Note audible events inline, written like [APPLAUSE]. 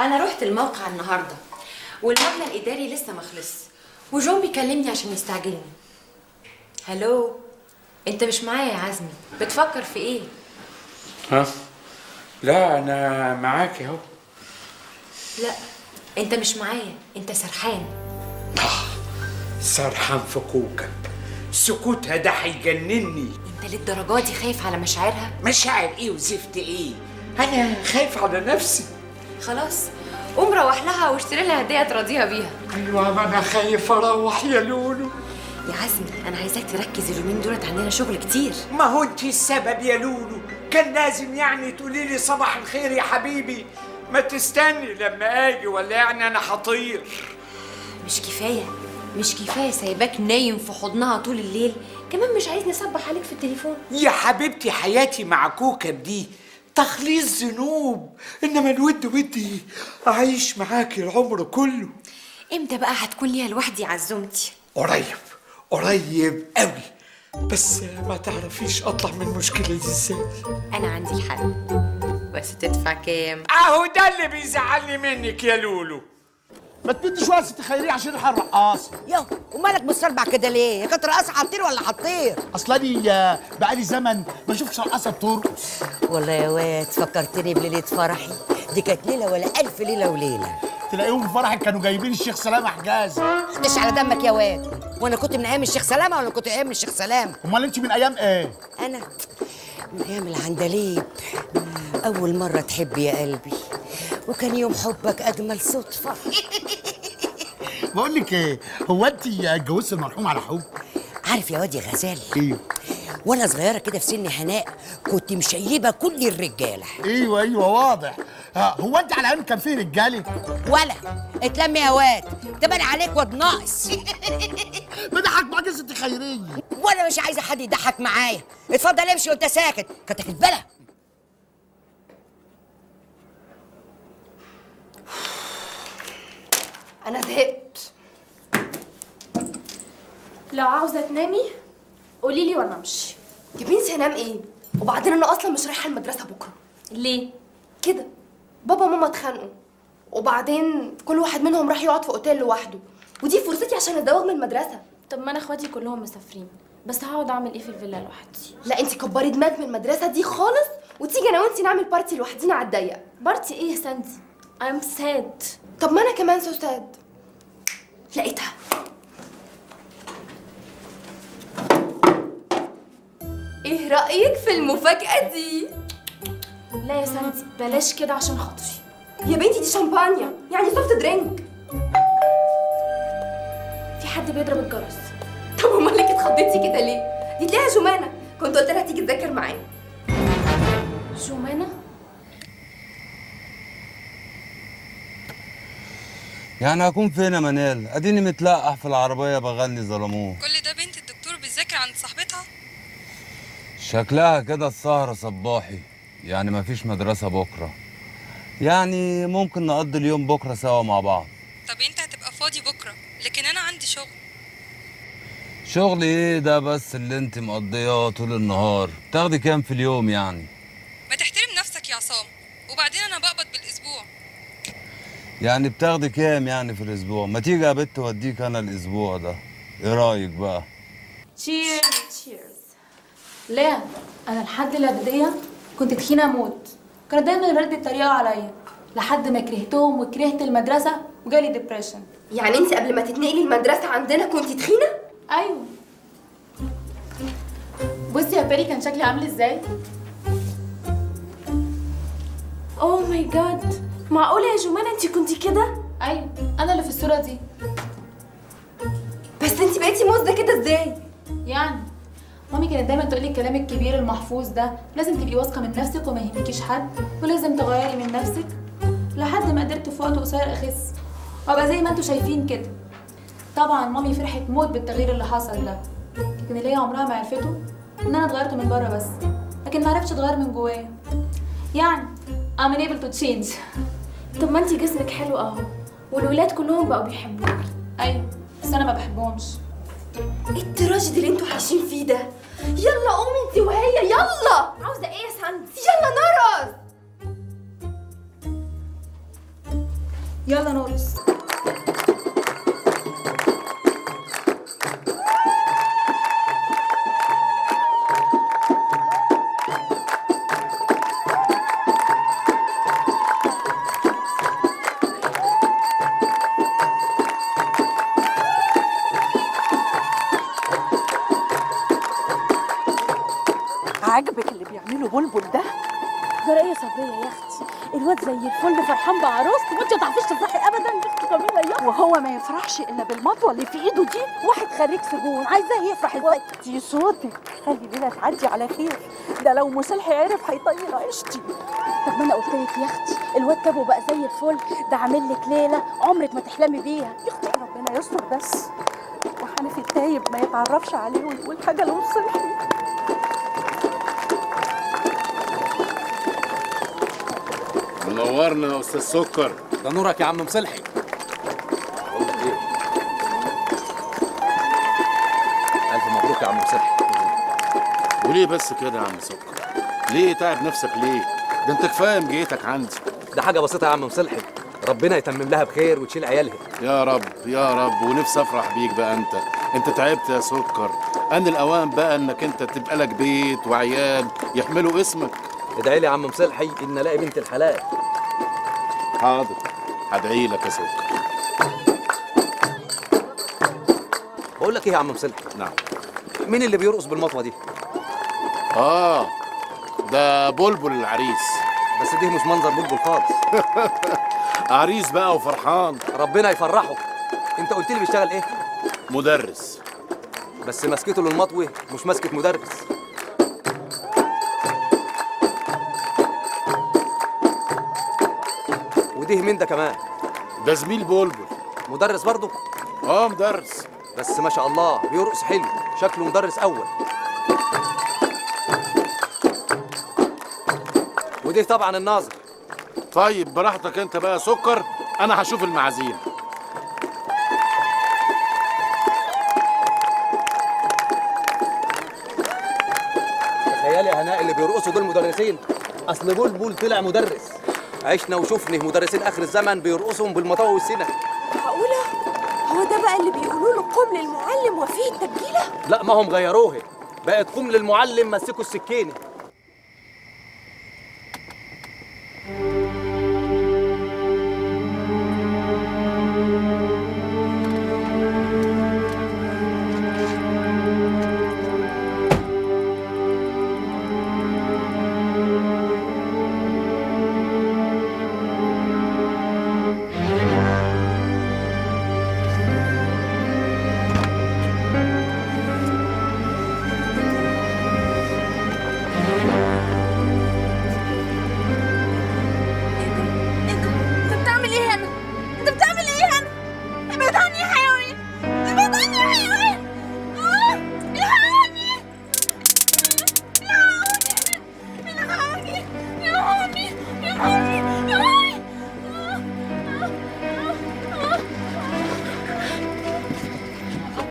أنا رحت الموقع النهارده والمبنى الإداري لسه ما خلص وجون بيكلمني عشان يستعجلني. هلو؟ أنت مش معايا يا عزمي؟ بتفكر في إيه؟ ها؟ لا أنا معاك أهو. لا أنت مش معايا أنت سرحان. سرحان في كوكب سكوتها ده هيجنني. أنت للدرجة دي خايف على مشاعرها؟ مشاعر إيه وزفت إيه؟ أنا خايف على نفسي. خلاص. قوم روح لها واشتري لها هدية تراضيها بيها. أيوه ما أنا خايف أروح يا لولو. يا عزمي أنا عايزاك تركز اليومين دولت عندنا شغل كتير. ما هو أنت السبب يا لولو؟ كان لازم يعني تقولي لي صباح الخير يا حبيبي. ما تستني لما آجي ولا يعني أنا هطير. مش كفاية مش كفاية سايباك نايم في حضنها طول الليل. كمان مش عايز نصبح عليك في التليفون. يا حبيبتي حياتي مع كوكب دي تخليص ذنوب. إنما الود ودي أعيش معاكي العمر كله. إمتى بقى هتكون ليها لوحدي عزومتي؟ قريب قريب قوي. بس ما تعرفيش أطلع من المشكلة دي إزاي. أنا عندي الحل بس تدفع كام؟ أهو ده اللي بيزعلني منك يا لولو. ما تدي شوية ست خيريه عشان الحق الرقاصه يو ومالك مستربع كده ليه؟ يا كانت رقاصة هتطير ولا هتطير؟ اصل أنا بقالي زمن ما اشوفش رقاصة بترقص والله يا واد فكرتني بليلة فرحي. دي كانت ليلة ولا ألف ليلة وليلة. تلاقيهم في فرحك كانوا جايبين الشيخ سلامة حجاز. مش على دمك يا واد. وأنا كنت من أيام الشيخ سلامة ولا كنت أيام الشيخ سلامة؟ أمال أنت من أيام إيه؟ أنا من أيام العندليب. أول مرة تحب يا قلبي. وكان يوم حبك أجمل صدفة. [LAUGHS] بقول لك إيه هو أنت اتجوزت المرحوم على حب؟ عارف يا واد يا غزال أيوه وأنا صغيرة كده في سن حناء كنت مشيبة كل الرجالة. أيوه أيوه واضح. ها، هو أنت على أيام كان فيه رجالة؟ ولا. اتلم يا واد. تبان عليك واد ناقص. [LAUGHS] بضحك معاك يا ست خيرية. وأنا مش عايزة حد يضحك معايا. اتفضل امشي وأنت ساكت. كتك البلا. أنا زهقت. لو عاوزة تنامي قولي لي وأنا أمشي. يا بنتي هنام إيه؟ وبعدين أنا أصلا مش رايحة المدرسة بكرة. ليه؟ كده. بابا وماما اتخانقوا. وبعدين كل واحد منهم راح يقعد في أوتيل لوحده. ودي فرصتي عشان اتزوج من المدرسة. طب ما أنا إخواتي كلهم مسافرين. بس هقعد أعمل إيه في الفيلا لوحدي؟ لا انت كبري دماغك من المدرسة دي خالص؟ وتيجي أنا وانت نعمل party لوحدينا على الضيق. party إيه يا ساندي؟ I'm sad. طب ما أنا كمان so sad لقيتها. إيه رأيك في المفاجأة دي؟ لا يا ساندي بلاش كده عشان خاطري. يا بنتي دي شامبانيا يعني soft drink في حد بيضرب الجرس؟ طب أمال لك اتخضيتي كده ليه؟ دي تلاقيها جمانة. كنت قلت لها تيجي تذاكر معايا. جمانة؟ يعني هكون فين يا منال أديني متلقح في العربية بغني ظلموه. كل ده بنت الدكتور بتذاكر عند صاحبتها؟ شكلها كده السهرة صباحي. يعني مفيش مدرسة بكرة. يعني ممكن نقضي اليوم بكرة سوا مع بعض. طب أنت هتبقى فاضي بكرة لكن أنا عندي شغل. شغل إيه ده بس اللي أنت مقضياه طول النهار؟ تاخدي كام في اليوم يعني ما تحترم نفسك يا عصام وبعدين أنا بقبض بالاسبوع يعني بتاخدي كام يعني في الأسبوع؟ ما تيجي يا بت أوديك أنا الأسبوع ده. إيه رأيك بقى؟ cheers cheers لا أنا لحد الإعدادية كنت تخينة موت كانوا دايما الولاد يتريقوا عليا. لحد ما كرهتهم وكرهت المدرسة وجالي depression يعني أنت قبل ما تتنقلي المدرسة عندنا كنت تخينة؟ أيوه. بصي يا بيري كان شكلي عامل إزاي؟ oh my God معقولة يا جمانه انت كنتي كده؟ أيوه أنا اللي في الصورة دي. بس انت بقيتي مزه كده إزاي؟ يعني مامي كانت دايما تقولي الكلام الكبير المحفوظ ده. لازم تبقي واثقة من نفسك وما يهمكيش حد ولازم تغيري من نفسك لحد ما قدرت في وقت قصير أخس. وأبقى زي ما أنتوا شايفين كده. طبعا مامي فرحت موت بالتغيير اللي حصل ده. لكن اللي هي عمرها ما عرفته إن أنا اتغيرت من بره بس لكن ما عرفتش اتغير من جوايا. يعني I'm unable to change. طب ما انت جسمك حلو اهو والولاد كلهم بقوا بيحبوك أيوه بس أنا ما بحبهمش. إيه التراجيدي اللي أنتوا عايشين فيه ده. يلا قومي انت وهي يلا. عاوزة إيه يا ساندي يلا نرقص. يلا نورس عاجبك اللي بيعمله بلبل ده؟ ده إيه صبرية يا أختي الواد زي الفل فرحان بعروسته وانت ما تعرفيش تفرحي ابدا أختي جميله يا وهو ما يفرحش إلا بالمطوة اللي في إيده دي. واحد خريج سجون عايزاه يفرح إزاي؟ دي صوتك. خلي ليله تعدي على خير. ده لو مسلحي عرف هيطير عيشتي. طب ما أنا قلت لك يا أختي الواد تابو بقى زي الفل. ده عامل لك ليلة عمرك ما تحلمي بيها. يا أختي ربنا يستر بس. وحنفي التايب ما يتعرفش عليه ويقول حاجة لمصلحي منورنا يا أستاذ سكر. ده نورك يا عم مصلحي. ألف مبروك يا عم مصلحي. وليه بس كده يا عم سكر؟ ليه تعب نفسك ليه؟ ده أنت كفاية مجيتك عندي. ده حاجة بسيطة يا عم مصلحي. ربنا يتمم لها بخير وتشيل عيالها. يا رب يا رب ونفسي أفرح بيك بقى أنت. أنت تعبت يا سكر. ان الأوان بقى إنك أنت تبقى لك بيت وعيال يحملوا اسمك. ادعي لي يا عم مصلحي إن ألاقي بنت الحلال. حاضر. هدعي لك يا سكر بقول لك إيه يا عم مصلحي نعم. مين اللي بيرقص بالمطوة دي؟ آه ده بلبل العريس. بس دي مش منظر بلبل خالص. [LAUGHS] عريس بقى وفرحان. ربنا يفرحه. انت قلت لي بيشتغل إيه؟ مدرس. بس مسكته للمطوة مش مسكة مدرس. وديه مين ده كمان. ده زميل بلبل مدرس برضه؟ آه مدرس. بس ما شاء الله بيرقص حلو. شكله مدرس أول. وديه طبعا الناظر. طيب براحتك أنت بقى سكر. أنا هشوف المعازيم. تخيلي هناء اللي بيرقصوا دول مدرسين. أصل بلبل طلع مدرس. عشنا وشفنا مدرسين آخر الزمن بيرقصوا بالمطاوي والسنة معقولة؟ هو ده بقى اللي بيقولوا له قم للمعلم وفيه التبجيلة؟ لا ما هم غيروها بقت قوم للمعلم مسكوا السكينة